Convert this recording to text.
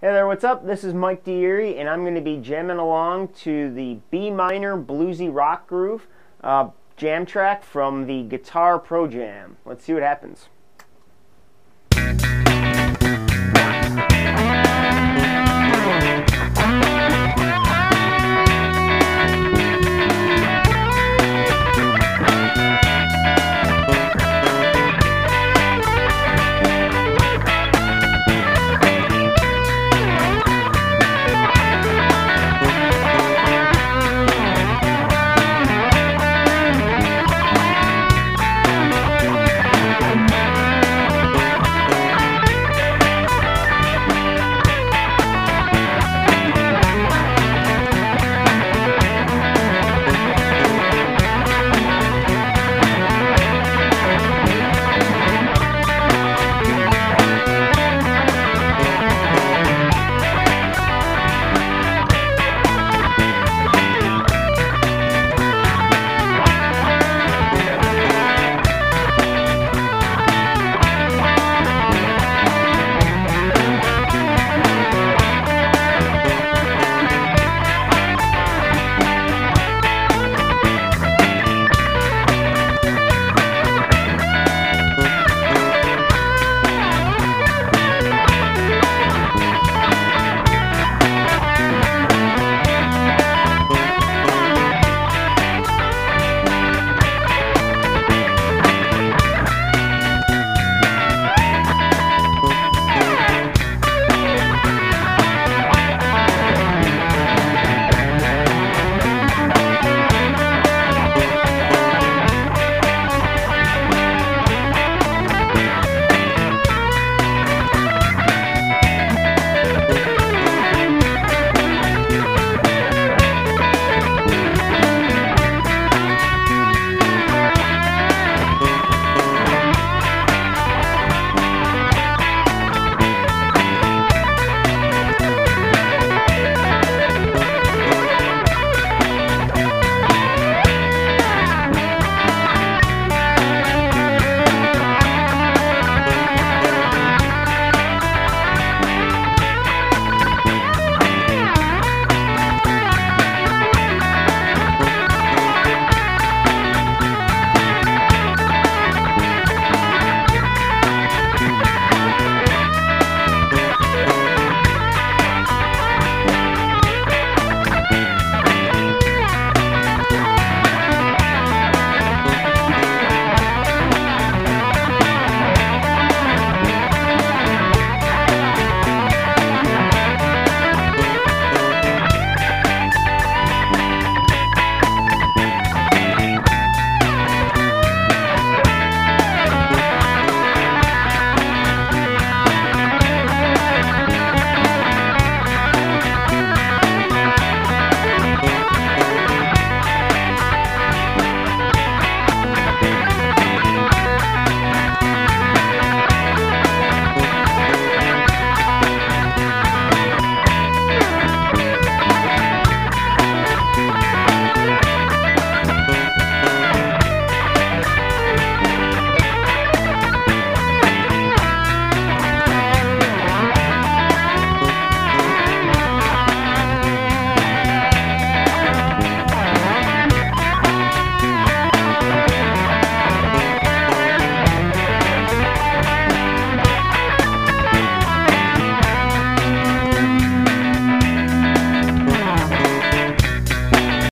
Hey there, what's up? This is Mike Deary, and I'm going to be jamming along to the B minor bluesy rock groove uh, jam track from the Guitar Pro Jam. Let's see what happens.